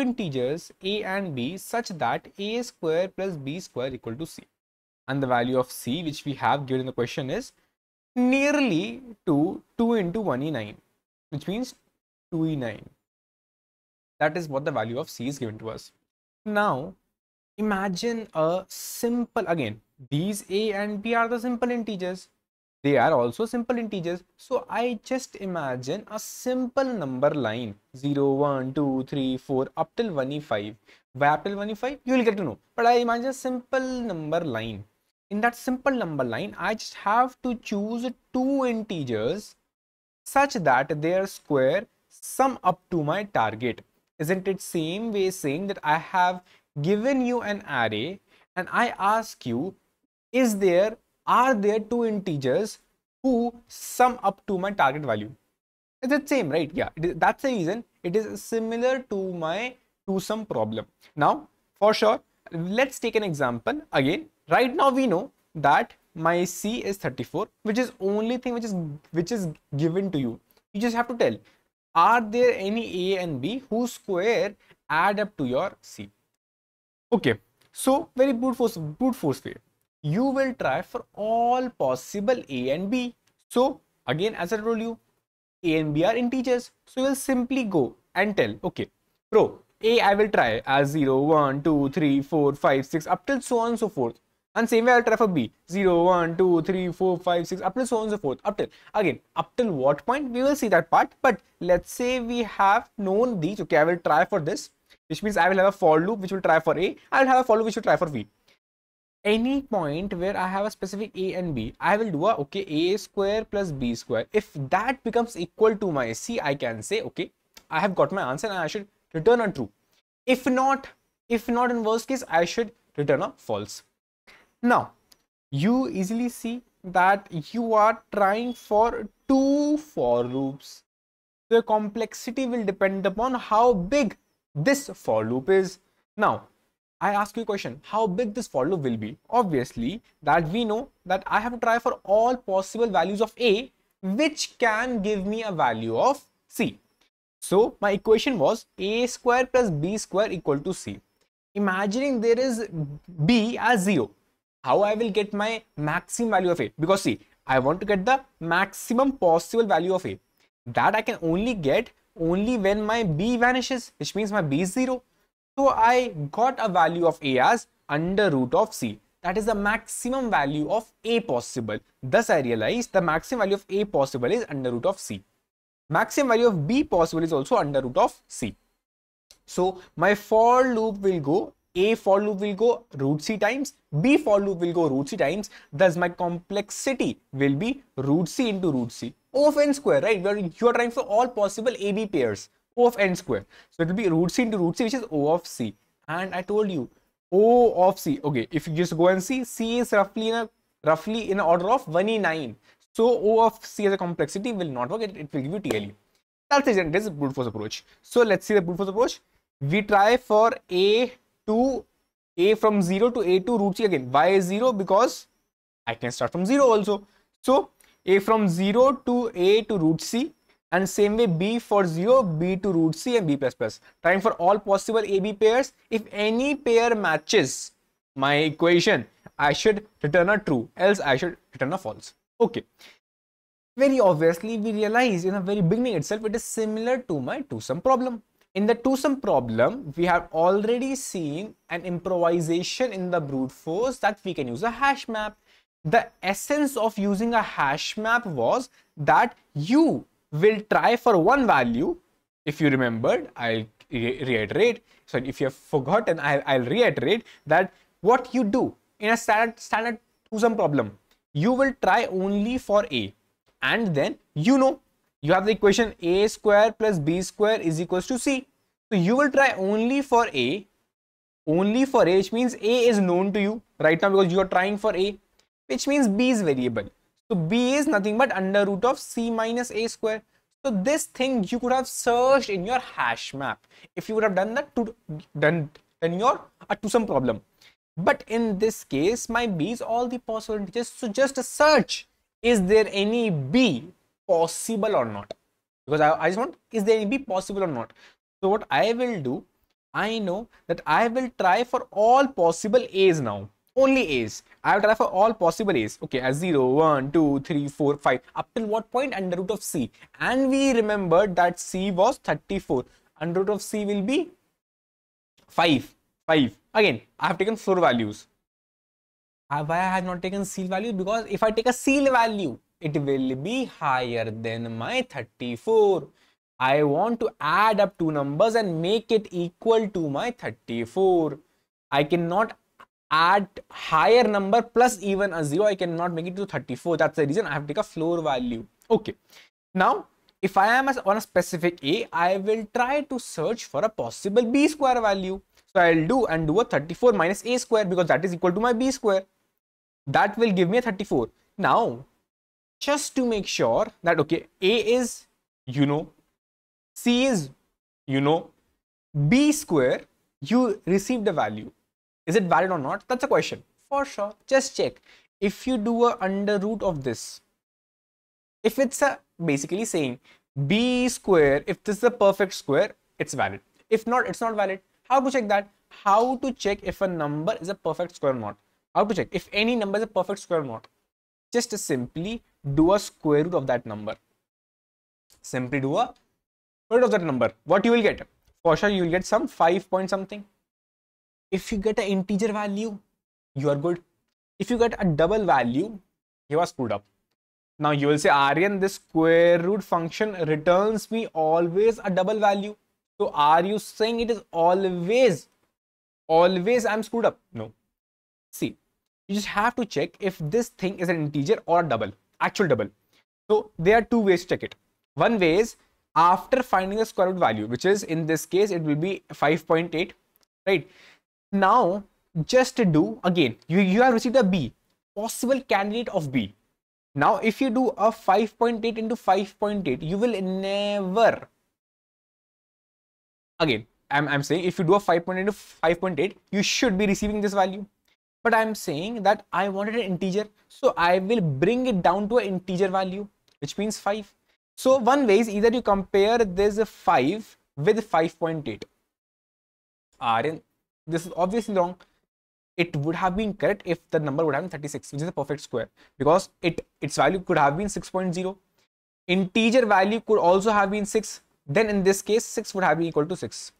integers a and b such that a square plus b square equal to c. And the value of c which we have given in the question is nearly to 2 into 1e9 which means 2e9. That is what the value of c is given to us. Now imagine a simple again these a and b are the simple integers they are also simple integers. So i just imagine a simple number line 0 1 2 3 4 up till 1e5 why up till 1e5 you will get to know. But i imagine a simple number line. In that simple number line i just have to choose two integers such that their square sum up to my target. Isn't it same way saying that i have given you an array and I ask you, is there, are there two integers who sum up to my target value? It's the same, right? Yeah, that's the reason it is similar to my two sum problem. Now, for sure, let's take an example. Again, right now we know that my C is 34, which is only thing which is which is given to you. You just have to tell, are there any A and B whose square add up to your C? Okay, so very brute force, brute force way. You will try for all possible A and B. So again, as I told you, A and B are integers. So you will simply go and tell, okay, bro, A I will try as 0, 1, 2, 3, 4, 5, 6, up till so on and so forth. And same way I'll try for B. 0, 1, 2, 3, 4, 5, 6, up till so on and so forth. Up till, again, up till what point? We will see that part. But let's say we have known these. Okay, I will try for this which means I will have a for loop which will try for A, I will have a for loop which will try for B. Any point where I have a specific A and B, I will do a okay A square plus B square. If that becomes equal to my C, I can say okay, I have got my answer and I should return a true. If not, if not in worst case, I should return a false. Now, you easily see that you are trying for two for loops. The complexity will depend upon how big this for loop is. Now, I ask you a question, how big this for loop will be? Obviously, that we know that I have to try for all possible values of A, which can give me a value of C. So, my equation was A square plus B square equal to C. Imagining there is B as 0, how I will get my maximum value of A? Because see, I want to get the maximum possible value of A. That I can only get only when my b vanishes, which means my b is 0. So I got a value of a as under root of c. That is the maximum value of a possible. Thus, I realized the maximum value of a possible is under root of c. Maximum value of b possible is also under root of c. So, my for loop will go a for loop will go root c times, b for loop will go root c times. Thus, my complexity will be root c into root c. O of n square, right? Where you are trying for all possible AB pairs. O of n square. So it will be root c into root c, which is O of c. And I told you, O of c. Okay, if you just go and see, c is roughly in a roughly in order of 1e9. So O of c as a complexity will not work. It, it will give you TLE. That's it. This is brute force approach. So let's see the brute force approach. We try for a to a from 0 to a to root c again. Why is 0? Because I can start from 0 also. So a from 0 to a to root c and same way b for 0 b to root c and b plus plus. Trying for all possible ab pairs. If any pair matches my equation i should return a true else i should return a false. Okay. Very obviously we realize in the very beginning itself it is similar to my two sum problem. In the two sum problem we have already seen an improvisation in the brute force that we can use a hash map. The essence of using a hash map was that you will try for one value. If you remembered, I'll re reiterate. So if you have forgotten, I'll, I'll, reiterate that what you do in a standard, standard two-sum problem, you will try only for A. And then you know you have the equation A square plus B square is equals to C. So you will try only for A, only for A, which means A is known to you right now because you are trying for A which means b is variable. So b is nothing but under root of c minus a square. So this thing you could have searched in your hash map if you would have done that to done done your two sum problem. But in this case, my b is all the possible integers. So just a search. Is there any b possible or not? Because I, I just want is there any b possible or not? So what I will do, I know that I will try for all possible A's now. Only A's. I will try for all possible A's. Okay, as 0, 1, 2, 3, 4, 5. Up till what point? Under root of C. And we remembered that C was 34. Under root of C will be 5. 5. Again, I have taken 4 values. Uh, why I have not taken C value? Because if I take a value, it will be higher than my 34. I want to add up two numbers and make it equal to my 34. I cannot add higher number plus even a 0. I cannot make it to 34. That's the reason I have to take a floor value. Okay. Now, if I am on a specific A, I will try to search for a possible B square value. So I'll do and do a 34 minus A square because that is equal to my B square. That will give me a 34. Now, just to make sure that, okay, A is, you know, C is, you know, B square, you received a value. Is it valid or not? That's a question. For sure. Just check. If you do a under root of this, if it's a basically saying B square, if this is a perfect square, it's valid. If not, it's not valid. How to check that? How to check if a number is a perfect square or not? How to check if any number is a perfect square or not? Just simply do a square root of that number. Simply do a root of that number. What you will get? For sure, you will get some 5 point something. If you get an integer value, you are good. If you get a double value, you are screwed up. Now you will say, Aryan, this square root function returns me always a double value. So are you saying it is always, always I'm screwed up? No. See, you just have to check if this thing is an integer or a double, actual double. So there are two ways to check it. One way is after finding the square root value, which is in this case, it will be 5.8, right? Now, just do again, you, you have received a B, possible candidate of B. Now, if you do a 5.8 into 5.8, you will never, again, I'm, I'm saying if you do a 5.8 into 5.8, you should be receiving this value. But I'm saying that I wanted an integer. So I will bring it down to an integer value, which means 5. So one way is either you compare this 5 with 5.8. Aryan, this is obviously wrong. It would have been correct if the number would have been 36, which is a perfect square, because it its value could have been 6.0. Integer value could also have been 6. Then in this case, 6 would have been equal to 6.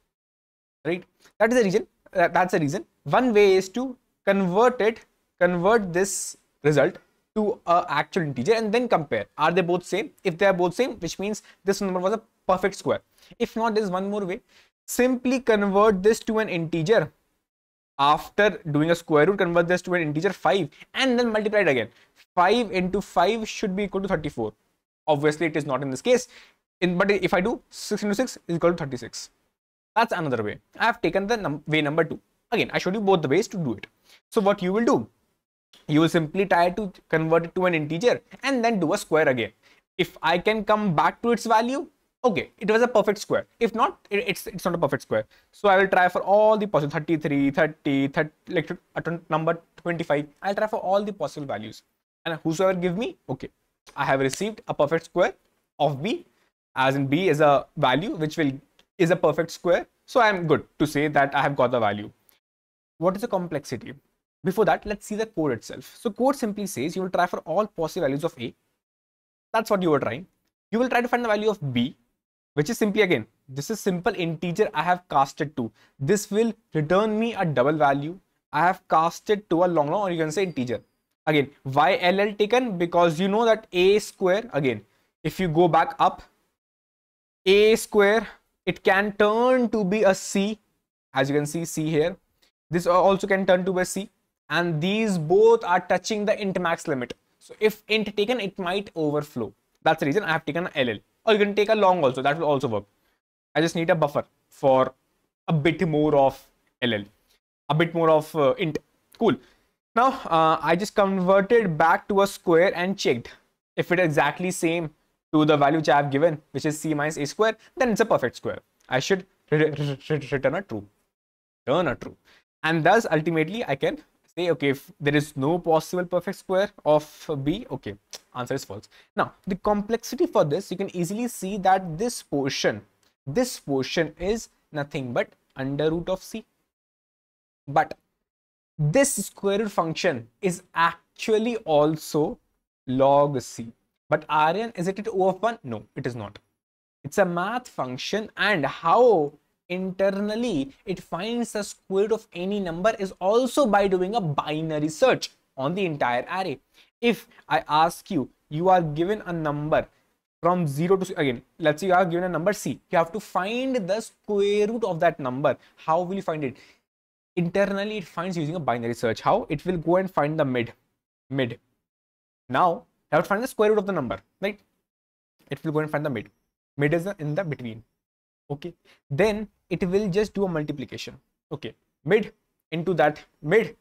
Right? That is the reason. That's the reason. One way is to convert it, convert this result to a actual integer and then compare. Are they both same? If they are both same, which means this number was a perfect square. If not, there is one more way. Simply convert this to an integer. After doing a square root, convert this to an integer 5 and then multiply it again. 5 into 5 should be equal to 34. Obviously, it is not in this case. In, but if I do 6 into 6 is equal to 36. That's another way. I have taken the num way number 2. Again, I showed you both the ways to do it. So what you will do, you will simply try to convert it to an integer and then do a square again. If I can come back to its value, okay, it was a perfect square. If not, it, it's it's not a perfect square. So I will try for all the possible 33, 30, 30 like a number 25. I'll try for all the possible values. And whosoever give me, okay, I have received a perfect square of b, as in b is a value which will is a perfect square. So I am good to say that I have got the value. What is the complexity? Before that, let's see the code itself. So code simply says you will try for all possible values of A. That's what you were trying. You will try to find the value of B, which is simply again, this is simple integer I have casted to. This will return me a double value. I have casted to a long long or you can say integer. Again, why LL taken? Because you know that A square, again, if you go back up, A square, it can turn to be a C, as you can see C here. This also can turn to be a C and these both are touching the int max limit. So if int taken, it might overflow. That's the reason I have taken a LL. Or you can take a long also, that will also work. I just need a buffer for a bit more of LL, a bit more of uh, int. Cool. Now, uh, I just converted back to a square and checked if it is exactly same to the value which I have given, which is c minus a square, then it's a perfect square. I should return a true. Return a true. And thus, ultimately, I can say okay if there is no possible perfect square of b okay answer is false now the complexity for this you can easily see that this portion this portion is nothing but under root of c. But this square root function is actually also log c. But Aryan, is it O of 1? No, it is not. It's a math function and how internally it finds the square root of any number is also by doing a binary search on the entire array. If I ask you, you are given a number from 0 to again let's say you are given a number c you have to find the square root of that number. How will you find it? Internally it finds using a binary search. How? It will go and find the mid mid. Now you have to find the square root of the number right? It will go and find the mid. Mid is in the between okay. Then it will just do a multiplication. Okay. Mid into that mid.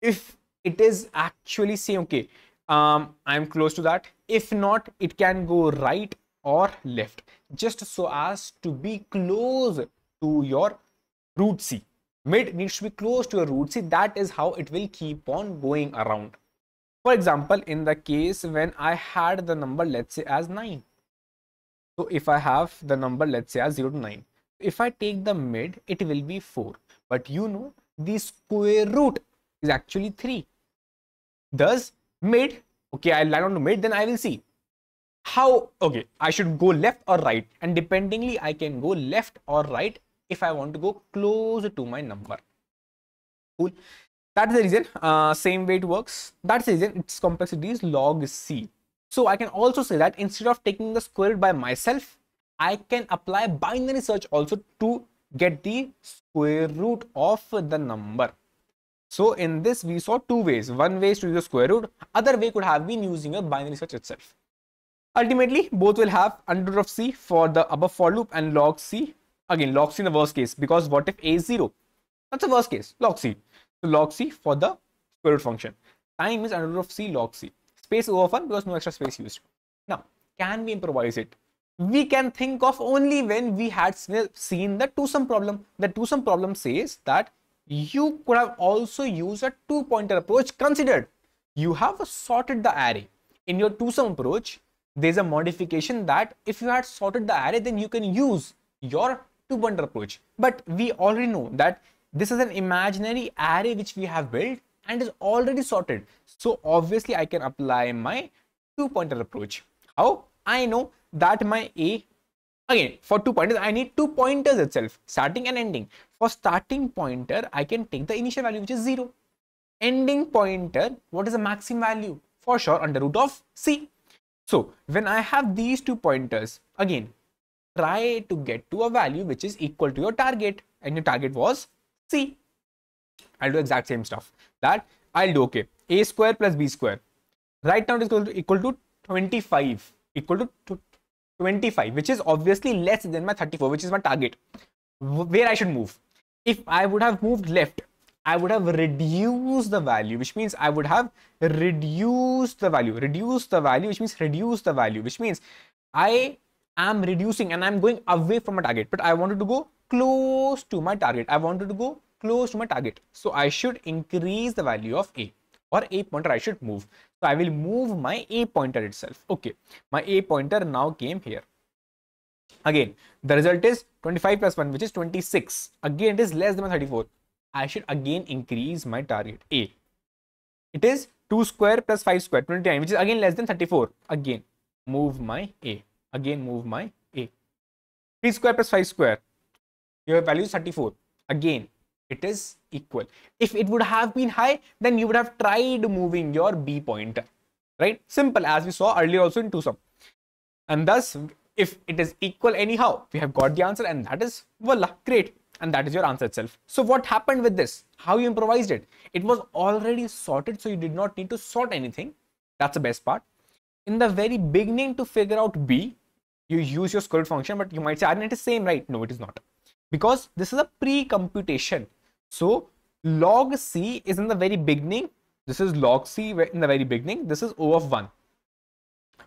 If it is actually saying okay um i'm close to that. If not it can go right or left. Just so as to be close to your root c. Mid needs to be close to your root c. That is how it will keep on going around. For example in the case when i had the number let's say as 9 so if I have the number, let's say as 0 to 9, if I take the mid, it will be 4. But you know, the square root is actually 3. Thus, mid, okay, I'll land on to mid, then I will see how, okay, I should go left or right. And dependingly, I can go left or right if I want to go close to my number. Cool. That's the reason, uh, same way it works. That's the reason its complexity is log C. So I can also say that instead of taking the square root by myself, I can apply binary search also to get the square root of the number. So in this, we saw two ways. One way is to use the square root. Other way could have been using a binary search itself. Ultimately, both will have under root of c for the above for loop and log c. Again, log c in the worst case because what if a is 0? That's the worst case, log c. So log c for the square root function. Time is under root of c log c space over 1 because no extra space used. Now, can we improvise it? We can think of only when we had seen the two-sum problem. The two-sum problem says that you could have also used a two-pointer approach considered. You have sorted the array. In your two-sum approach, there's a modification that if you had sorted the array, then you can use your two-pointer approach. But we already know that this is an imaginary array which we have built and is already sorted. So obviously I can apply my two pointer approach. How? I know that my A, again for two pointers, I need two pointers itself, starting and ending. For starting pointer, I can take the initial value which is 0. Ending pointer, what is the maximum value? For sure under root of C. So when I have these two pointers, again, try to get to a value which is equal to your target and your target was C. I'll do exact same stuff. That I'll do okay. A square plus b square. Right now it is equal to, equal to 25 equal to 25 which is obviously less than my 34 which is my target. Where I should move. If I would have moved left I would have reduced the value which means I would have reduced the value. Reduced the value which means reduce the value which means I am reducing and I'm going away from my target. But I wanted to go close to my target. I wanted to go close to my target. So I should increase the value of A or A pointer I should move. So I will move my A pointer itself. Okay, my A pointer now came here. Again, the result is 25 plus 1 which is 26. Again, it is less than 34. I should again increase my target A. It is 2 square plus 5 square 29 which is again less than 34. Again, move my A. Again, move my A. 3 square plus 5 square. Your value is 34. Again, it is equal. If it would have been high, then you would have tried moving your B pointer, right? Simple as we saw earlier also in two-sum. And thus, if it is equal anyhow, we have got the answer and that is voila, great. And that is your answer itself. So what happened with this? How you improvised it? It was already sorted, so you did not need to sort anything. That's the best part. In the very beginning to figure out B, you use your square root function, but you might say, Aryan, it is same, right? No, it is not. Because this is a pre-computation so log C is in the very beginning. This is log C in the very beginning. This is O of 1.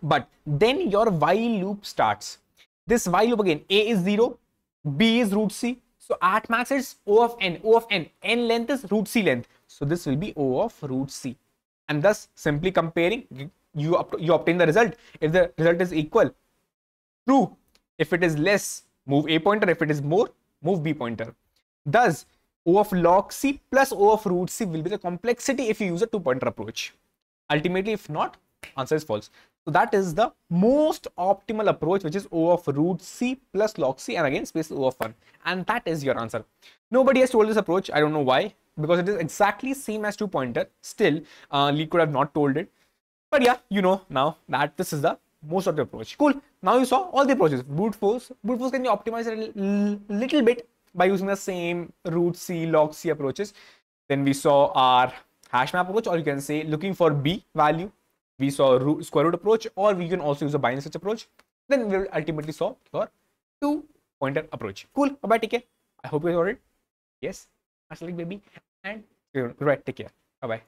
But then your while loop starts. This while loop again, A is 0, B is root C. So at max it's O of n, O of n. n length is root C length. So this will be O of root C. And thus simply comparing, you, you obtain the result. If the result is equal, true. If it is less, move A pointer. If it is more, move B pointer. Thus, O of log C plus O of root C will be the complexity if you use a two-pointer approach. Ultimately, if not, answer is false. So that is the most optimal approach, which is O of root C plus log C and again space O of 1. And that is your answer. Nobody has told this approach. I don't know why. Because it is exactly same as two pointer. Still, uh, Lee could have not told it. But yeah, you know now that this is the most of the approach. Cool. Now you saw all the approaches. Brute force. Brute force can be optimized a little bit by using the same root C, log C approaches. Then we saw our hash map approach or you can say looking for B value. We saw root, square root approach or we can also use a binary search approach. Then we will ultimately saw your two pointer approach. Cool. Bye bye take care. I hope you enjoyed it. Yes. Absolutely baby. And right take care. Bye bye